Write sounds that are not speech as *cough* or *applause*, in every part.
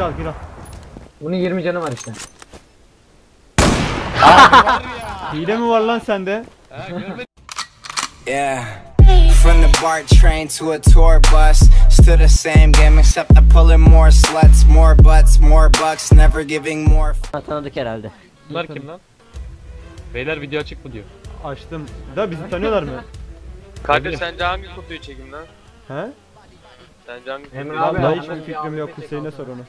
al gir al. Bunun 20 canı var işte. Hile mi var lan sende? Ha. Yeah. From the BART train to a tour bus, still the same game except I'm pulling more sluts, more butts, more bucks, never giving more. Tanıdık herhalde. Bunlar kim lan? Beyler video açık mı diyor. Açtım. Da bizi tanıyorlar mı? Kadir sence hangi kutuyu çekeyim lan? He? Sence hangi kutuyu? Vallahi hiçbir bir fikrim yok. Hüseyin'e sor onu.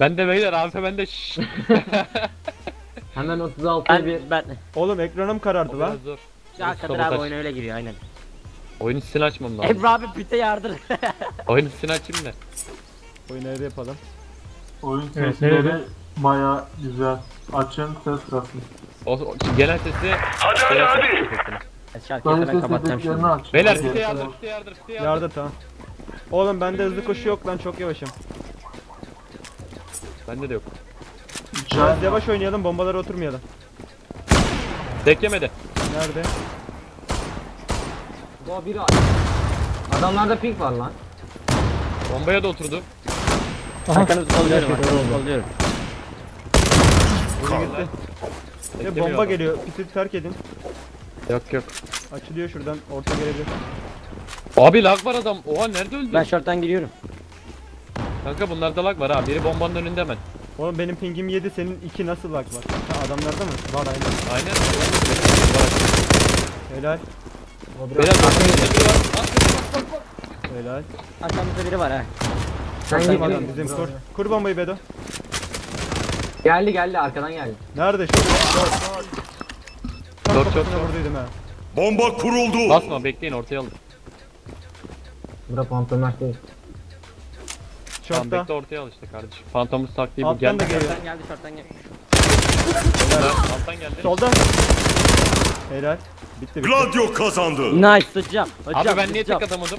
Ben de beyler abi ben de şşş. *laughs* Hemen 36'ya Ben, bir. ben, Oğlum ekranım karardı lan. biraz zor. ya Kadir abi oyuna öyle giriyor aynen. Oyun sesini açmam lazım. Ebru abi pite yardır. *laughs* Oyun sesini açayım da. Oyunu evde yapalım. Oyun Evet, sesleri nerede? baya güzel. Açın ses trafik. O, o genel sesi hadi hadi hadi. Şarkıyı Böyle ben ses kapatacağım şimdi. Beyler pite yardır pite yardır pite yardır. Yardır tamam. Oğlum bende hızlı koşu yok lan çok yavaşım. Bende de yok. Biraz yavaş oynayalım bombalara oturmayalım. Tek yemedi. Nerede? Bu biri Adamlarda pink var lan. Bombaya da oturdu. Arkanızı kolluyorum arkanızı kolluyorum. Biri gitti. Ya bomba adam. geliyor. Pisi terk edin. Yok yok. Açılıyor şuradan. Orta gelebilir. Abi lag var adam. Oha nerede öldü? Ben short'tan giriyorum. Kanka bunlarda lag var ha. Biri bombanın önünde hemen. Oğlum benim pingim 7 senin 2 nasıl lag var? Ha adamlarda mı? Var aynen. Aynen. Helal. Bak. Helal. Arkamızda biri var ha. Git. adam bizim kur. Kur bombayı Bedo. Geldi geldi arkadan geldi. Nerede şu? Çok, kafasına çok. vurduydum ha. Bomba kuruldu. Basma bekleyin ortaya alın. Bura pantolon değil. Tamam Şortta. bekle ortaya al işte kardeşim. Fantomus taktiği bu Alttan gel. da geliyor. Short'tan geldi short'tan geldi. Alttan geldi. Solda. Helal. Bitti bitti. Gladio kazandı. Nice hocam. Hocam Abi ben niye hocam. tek atamadım?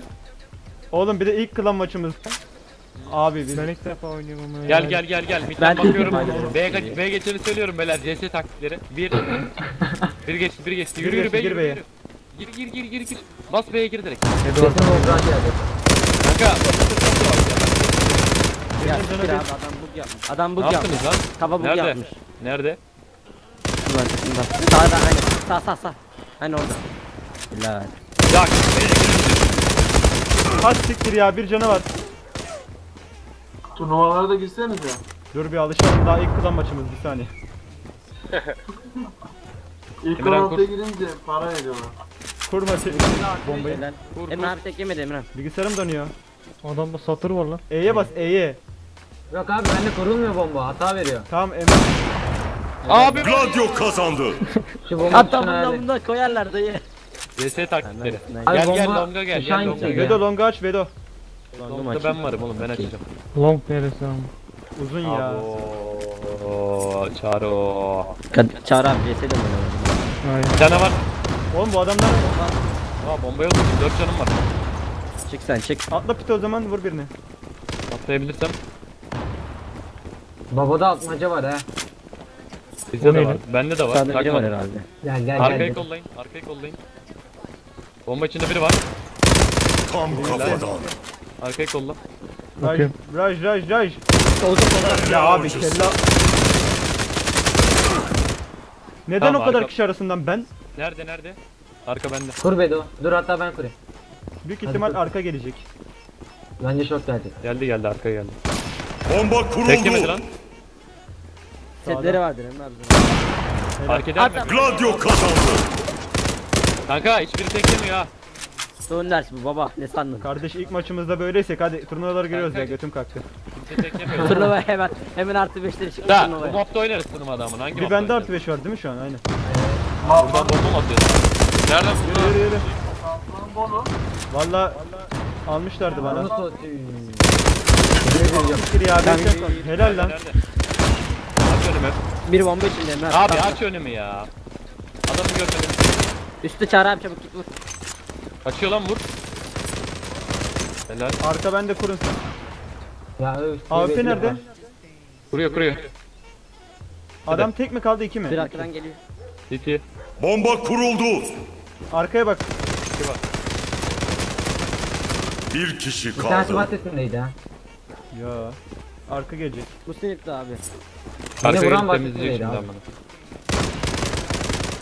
Oğlum bir de ilk klan maçımız. Abi biz. Ben ilk defa oynuyorum ama Gel gel gel gel. Ben- bakıyorum. B, B geçeni söylüyorum beyler. CS taktikleri. Bir. *laughs* bir geçti, bir geçti. Yürü yürü geçti, B gir yürü, B'ye. yürü. Gir gir gir gir gir. Bas B'ye gir direkt. Kesin Volkan geldi. Kanka. Ya siktir abi adam bug yapmış. Adam Ne bug yapmış. yaptınız lan? Kafa bug Nerede? yapmış. Nerede? Dur arkasında. Sağda aynen. Sağ sağ sağ. Hani orada. Helal. Ya. Kaç siktir ya bir canı var. Turnuvalara da girsenize. Dur bir alışalım daha ilk klan maçımız bir saniye. *laughs* İlk Emirhan round'a kur. girince para veriyorlar. Kurma şey- bombayı. Helal. Emre abi tek yemedi Emre. Bilgisayarım dönüyor. Adamda satır var lan. E'ye bas E'ye. Yok abi bende kurulmuyor bomba hata veriyor. Tamam Emre. Abi. Gladio kazandı. Şu bomba Hatta bundan ayarlayın. bundan koyarlar dayı. CS taktikleri. Abi Gel gel bomba longa gel. tuşan Gel longa gel. Vedo longa aç Vedo. Long'da ben varım oğlum ben açacağım. Uzun ya. Abo. Çaro. Kad- Çağrı abi CS de bunu. Bir tane var. Oğlum bu adamlar Aa bombaya oturdu. 4 canım var. Çık sen çık. atla pite o zaman vur birini. Atlayabilirsem. Babada atmaca var ha. Bizde de var. Bende de var. Biri Takma. var herhalde. Gel gel Arkayı gel. kollayın. Arkayı kollayın. Bomba içinde biri var. Tam kafadan. Arkayı kolla. Raj, Raj, Raj, Raj. Ya abi kella. Neden Tamam, o kadar arka- kişi arasından ben? Nerede nerede? Arka bende. Kur Bedo. Dur hatta ben kurayım. Büyük ihtimal arka gelecek. Bence şok gelecek. Geldi geldi arkaya geldi. Bomba Tek yemedi kuruldu. lan. Setleri vardır Emre abi. Fark eder mi? Gladio kazandı. Kanka hiçbiri tek yemiyor ha. Son ders bu baba ne sandın? Kardeş ilk maçımızda böyleysek hadi turnuvalara giriyoruz ya götüm kalktı. Kimse tek yemiyor. *laughs* Turnuva hemen hemen artı 5'leri çıktı Da bu turnuvaya. mapta oynarız sınıf adamın. Hangi Bir mapta bende oynarız? artı 5 var değil mi şu an? Aynen. Buradan bomba mı atıyorsun? Nereden Yürü yürü yürü. Valla almışlardı bana. Siktir ya beş yok. Helal lan. Nerede? Aç önümü. Bir bomba içinde Emre abi. Tamam. aç önümü ya. Adamı görmedim. Üstü Çağrı abi çabuk git vur. Kaçıyor lan vur. Helal. Arka bende kurun. Ya öf. AWP nerede? Kuruyor kuruyor. Adam tek mi kaldı iki mi? Bir arkadan geliyor. City. Bomba kuruldu. Arkaya bak. Bir kişi Bir tanesi kaldı. bahçesindeydi ha. Ya. Arka gelecek. Bu sinirli abi. Arka vuran gelip başkası temizleyecek neydi şimdi abi? amına.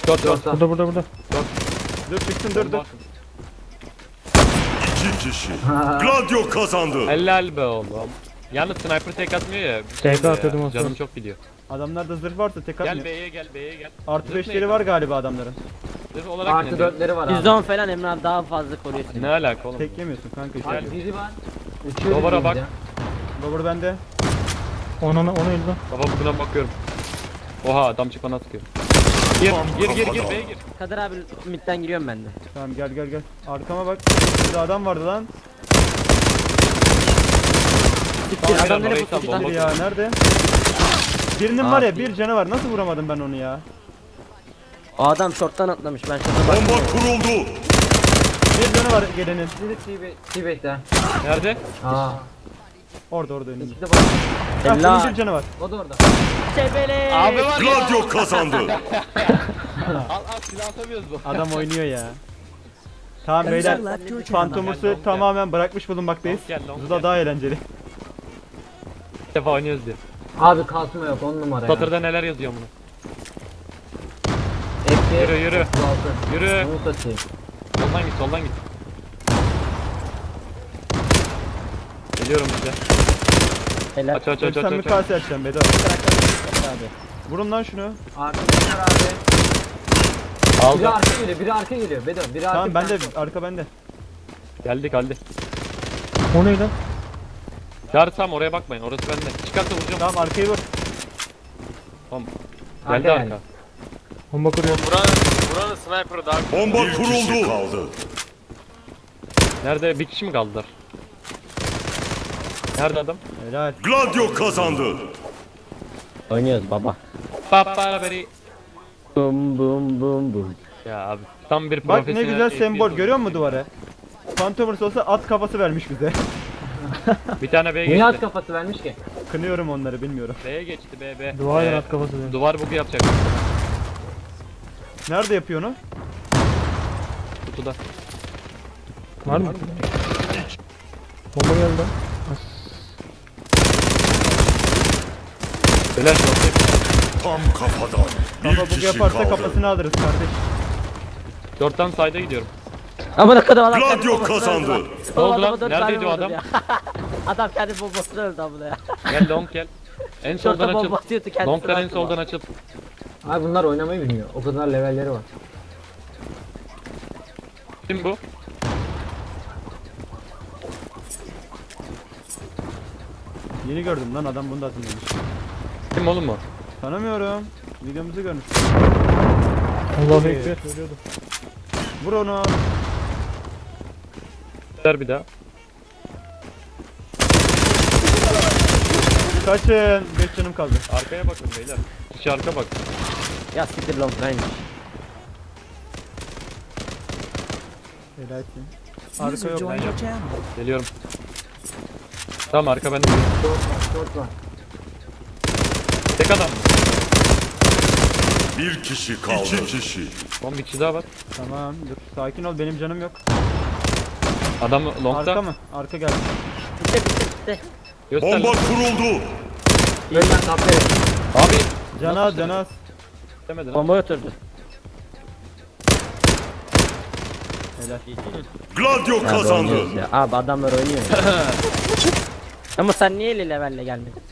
Short. Yoksa Burada burada burada. Dur çıksın dur dur. İki kişi. Gladio kazandı. Helal be oğlum. Yalnız sniper tek atmıyor ya. Tek Ya, atıyordum o Canım çok gidiyor. Adamlarda zırh varsa tek Gel atmıyor. B'ye gel B'ye gel. Artı Zırh beşleri ne? var galiba adamların. Zırh olarak artı ne? dörtleri var abi. %10 falan Emre abi daha fazla koruyorsun. Ne alaka oğlum? Tek yemiyorsun kanka işte. Abi biri var. Uçuyor Duvara bizim bak. ya. Babur bende. Baba bugüne bakıyorum. Oha adam çıkana sıkıyor. Gir gir gir gir B'ye gir. Kadir abi midden giriyorum ben de. Tamam gel gel gel. Arkama bak. Burada adam vardı lan. Siktir Tamam, adam nereye orayı pustu tam lan? Bir ya nerede? Birinin var ya bir canı var. Nasıl vuramadım ben onu ya? O adam shorttan atlamış ben şurada bak. Bomba kuruldu. Bir canı var gelenin. Biri T-Base'de. Nerede? Aa. Orada orada önünde. İkisi de bunun Helal. bir canı var. O da orada. Çebele. Abi var ya. Gladio kazandı. *laughs* Al al silah atamıyoruz bu. Adam oynuyor ya. Tamam beyler. Fantomus'u tamamen bırakmış bulunmaktayız. Zuda gel. daha eğlenceli. İlk defa oynuyoruz diyor. Abi kasma yok 10 numara ya. Satırda neler yazıyor bunu? Eksi Yürü yürü. 36. Yürü. Soldan git soldan git. Geliyorum size. Helal. Aç aç aç aç Sen bir aç. kase açacağım Bedo. abi. Vurun lan şunu. Arkadaşlar abi. Biri Aldı. arka geliyor, biri arka geliyor. Bedo, biri arka. Tamam bir bende arka bende. Geldi geldi. O neydi? Çağrı tam oraya bakmayın orası bende. Çıkarsa vuracağım. Tamam arkayı vur. Tamam. Arka Geldi yani. arka. Bomba kuruyor. Buranın, buranın sniper'ı daha Bomba kuruldu. kaldı. Nerede bir kişi mi kaldılar? Nerede adam? Helal. Gladio kazandı. Oynuyoruz baba. Papara beri. Bum bum bum bum. Ya abi tam bir Bak profesyonel ne güzel FPS sembol oyuncu. görüyor musun duvara? Phantomers olsa at kafası vermiş bize. *laughs* Bir tane B'ye Niye at geçti. kafası vermiş ki? Kınıyorum onları bilmiyorum. B'ye geçti B B. Duvar B. at kafası diyor. Duvar bugu yapacak. Nerede yapıyor onu? Kutuda. Var mı? Bomba geldi. Beyler şortu Tam kafadan. Bir Kafa kişi yaparsa kaldı. kafasını alırız kardeş. Short'tan side'a gidiyorum. Ama ne kadar adam kendi Gladio kazandı. öldü Ne oldu Oğlum lan? dört Neredeydi tane o adam? ya. *laughs* adam kendi bombasına öldü abla ya. Gel long gel. En soldan Şorta açıl. bomba atıyordu kendisi. Long'dan en soldan açıl. Abi bunlar oynamayı bilmiyor. O kadar levelleri var. Kim bu? Yeni gördüm lan adam bunu da atılmış. Kim oğlum bu? Tanımıyorum. Videomuzu görmüş. Allahu Ekber. Vur onu. Ver bir daha. Kaçın. 5 canım kaldı. Arkaya bakın beyler. Kişi arka bak. Ya siktir long'daymış. Helalsin. Arka yok. Ben yap. Geliyorum. Tamam arka bende. Short var, short var. Tek adam. Bir kişi kaldı. İki kişi. Son bir kişi daha var. Tamam dur. Sakin ol benim canım yok. Adam longta. Arka mı? Arka geldi. Bitti bitti bitti. Göster. Bomba lan. kuruldu. Önden kaptayım. Abi. Canaz canaz. Demedi lan. Bomba. Helal. Gladio kazandı. ya. Abi adamlar oynuyor. *laughs* Ama sen niye 50 levelle gelmedin?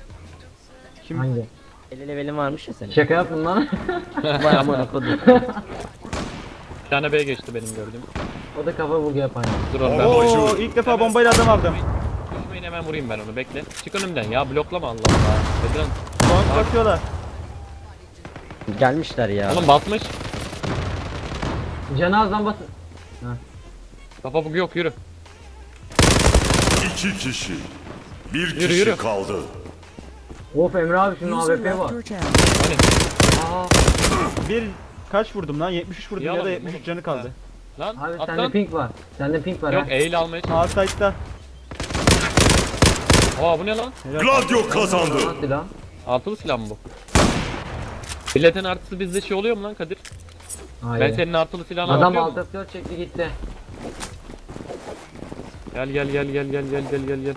Kim? Hangi? 50 levelin varmış ya senin. Şaka yaptın lan. *laughs* Vay aman okudum. Bir tane B geçti benim gördüğüm. o da kafa vurgu yapan. ya. Dur onu ben Oo. vurayım. Oo ilk defa bombayla adam aldım. Düşmeyin hemen vurayım ben onu bekle. Çık önümden ya bloklama Allah Allah. Bedran. Bank bakıyorlar. Gelmişler ya. Oğlum basmış. Cenazdan basın. Kafa bugu yok yürü. İki kişi. Bir Yürü, kişi yürü. kaldı. Of Emre abi şunun AWP var. Hani Aa, Bir kaç vurdum lan? 73 vurdum İyi ya da alamadın 73 oğlum. canı kaldı. lan abi sende pink var. Sende pink var Yok ha. eğil almaya çalış. A site'da. Aa bu ne lan? Helal. Gladio kazandı. Altılı silah mı bu? Milletin artısı bizde şey oluyor mu lan Kadir? Hayır. Ben senin artılı silahını Adam atıyor mu? alt F4 çekti gitti. Gel gel gel gel gel gel gel gel gel.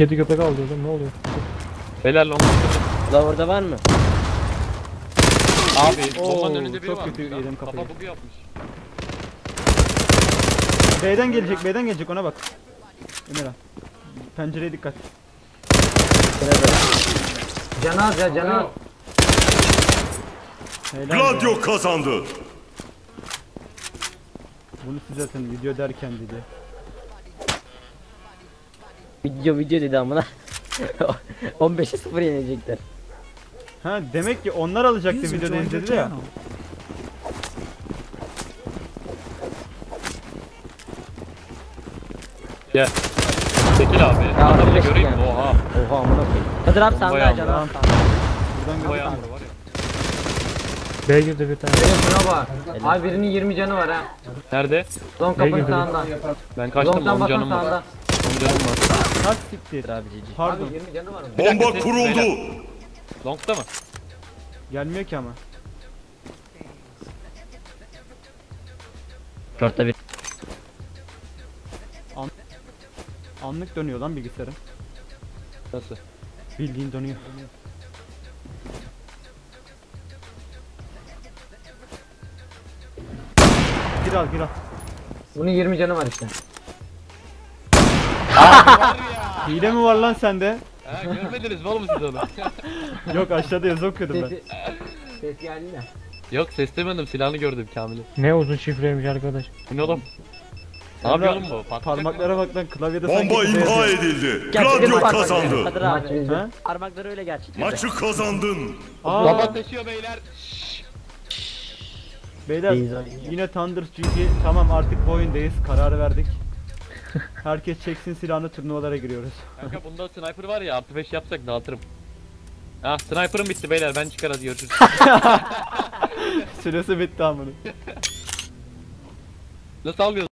Kedi köpek avlıyordum ne oluyor? Beyler long. La orada var mı? Abi bombanın önünde biri çok varmış kötü yedim kafayı. Kafa bugu yapmış. B'den gelecek B'den gelecek ona bak. Emirhan. Pencereye dikkat. Canı az ya canı az. Helal ya. Gladio kazandı. Bunu siz zaten video derken dedi. Video video dedi amına. *laughs* 15'e 0 yenecekler. Ha demek ki onlar alacaktı videoda izledi ya. Gel. Çekil abi. Ya, Adamı arkadaş göreyim mi? Oha. Oha amına koyayım. Kadir abi sende Bombaya canım. vur. Buradan ya. B girdi bir tane. Benim şuna bak. Abi birinin 20 canı var ha. Nerede? Son kapının sağında. Ben kaçtım Long'dan 10 bakın canım var. sağında. 10 canım var. Ha siktir. Abi cici. Pardon. Abi 20 canı var mı? Bomba kuruldu. Long'da mı? Gelmiyor ki ama. Short'ta bir. Anlık dönüyor lan bilgisayarım. Nasıl? Bildiğin dönüyor. Gir al gir al. Bunun 20 canı var işte. Hile mi var lan sende? Ha görmediniz mi oğlum siz onu? *laughs* Yok aşağıda yazı okuyordum ben. Ses geldi de. Yok ses demedim silahını gördüm Kamil'i. Ne uzun şifreymiş arkadaş. Bu ne oğlum? Ne yapıyor oğlum bu? Patlayacak Parmaklara bak lan klavyede sanki Bomba imha yazıyor. edildi. Gerçekten Gladio bak- kazandı. Kadir Maç abi. bizde. Ha? Parmakları öyle gerçekten. Maçı kazandın. Aa, Baba taşıyor beyler. beyler yine Thunder GG tamam artık bu oyundayız kararı verdik. *laughs* Herkes çeksin silahını turnuvalara giriyoruz. Kanka bunda sniper var ya artı 5 yapsak dağıtırım. Ah sniper'ım bitti beyler ben çıkar hadi görüşürüz. *laughs* Süresi bitti amına. Nasıl alıyorsun?